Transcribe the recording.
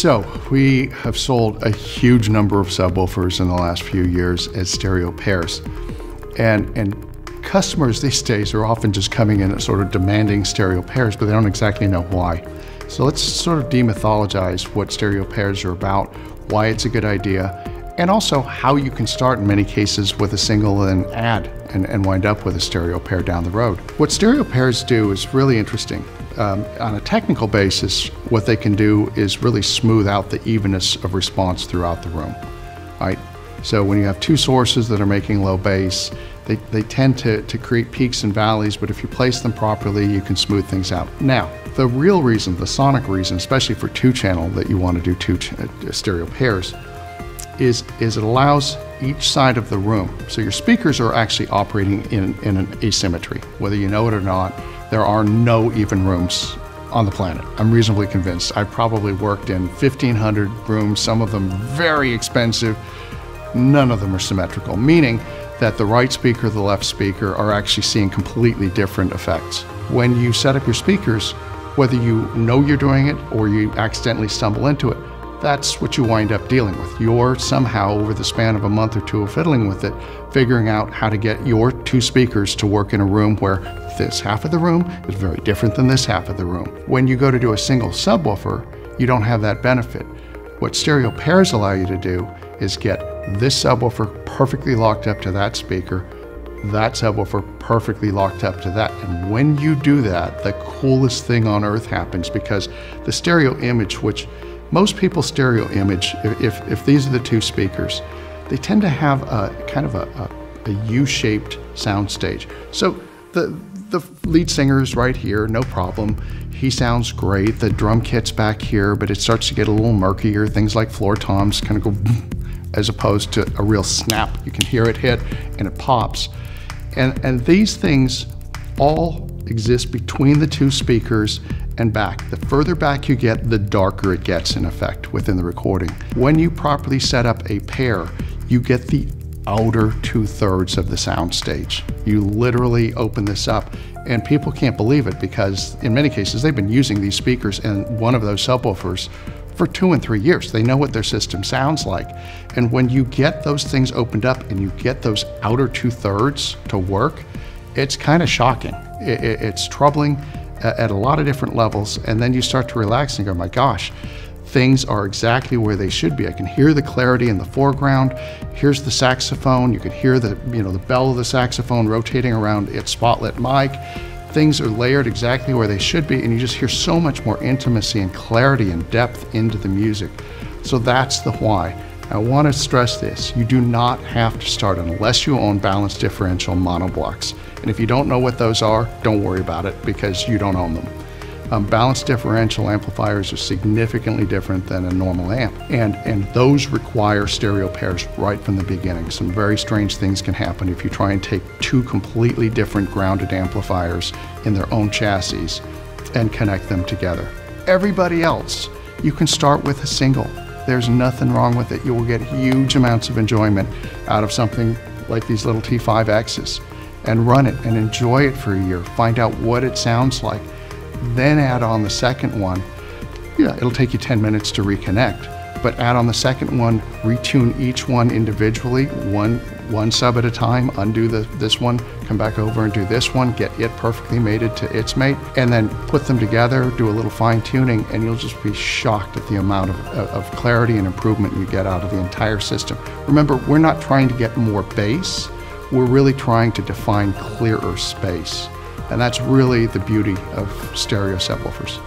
So, we have sold a huge number of subwoofers in the last few years as stereo pairs. And, and customers these days are often just coming in and sort of demanding stereo pairs, but they don't exactly know why. So, let's sort of demythologize what stereo pairs are about, why it's a good idea, and also how you can start in many cases with a single and add and, and wind up with a stereo pair down the road. What stereo pairs do is really interesting um, on a technical basis, what they can do is really smooth out the evenness of response throughout the room, right? So when you have two sources that are making low bass, they, they tend to, to create peaks and valleys, but if you place them properly, you can smooth things out. Now, the real reason, the sonic reason, especially for two channel that you want to do two uh, stereo pairs, is, is it allows each side of the room. So your speakers are actually operating in, in an asymmetry, whether you know it or not. There are no even rooms on the planet. I'm reasonably convinced. I've probably worked in 1,500 rooms, some of them very expensive. None of them are symmetrical, meaning that the right speaker, the left speaker are actually seeing completely different effects. When you set up your speakers, whether you know you're doing it or you accidentally stumble into it, that's what you wind up dealing with. You're somehow, over the span of a month or two of fiddling with it, figuring out how to get your two speakers to work in a room where this half of the room is very different than this half of the room. When you go to do a single subwoofer, you don't have that benefit. What stereo pairs allow you to do is get this subwoofer perfectly locked up to that speaker, that subwoofer perfectly locked up to that. And when you do that, the coolest thing on earth happens because the stereo image, which most people's stereo image, if, if these are the two speakers, they tend to have a kind of a, a, a U-shaped soundstage. So the, the lead singer is right here, no problem. He sounds great. The drum kit's back here, but it starts to get a little murkier. Things like floor toms kind of go as opposed to a real snap. You can hear it hit and it pops. And, and these things all exist between the two speakers and back. The further back you get, the darker it gets in effect within the recording. When you properly set up a pair, you get the outer two thirds of the soundstage. You literally open this up and people can't believe it because in many cases they've been using these speakers and one of those subwoofers for two and three years. They know what their system sounds like. And when you get those things opened up and you get those outer two thirds to work, it's kind of shocking. it's troubling uh, at a lot of different levels. And then you start to relax and go, my gosh, things are exactly where they should be. I can hear the clarity in the foreground. Here's the saxophone. You can hear the, you know, the bell of the saxophone rotating around its spotlit mic. Things are layered exactly where they should be, and you just hear so much more intimacy and clarity and depth into the music. So that's the why. I want to stress this. You do not have to start unless you own balanced differential monoblocks. And if you don't know what those are, don't worry about it because you don't own them. Um, balanced differential amplifiers are significantly different than a normal amp, and, and those require stereo pairs right from the beginning. Some very strange things can happen if you try and take two completely different grounded amplifiers in their own chassis and connect them together. Everybody else, you can start with a single. There's nothing wrong with it. You will get huge amounts of enjoyment out of something like these little T5Xs and run it and enjoy it for a year. Find out what it sounds like. Then add on the second one. Yeah, it'll take you 10 minutes to reconnect but add on the second one, retune each one individually, one one sub at a time, undo the, this one, come back over and do this one, get it perfectly mated to its mate, and then put them together, do a little fine tuning, and you'll just be shocked at the amount of, of clarity and improvement you get out of the entire system. Remember, we're not trying to get more bass, we're really trying to define clearer space. And that's really the beauty of stereo subwoofers.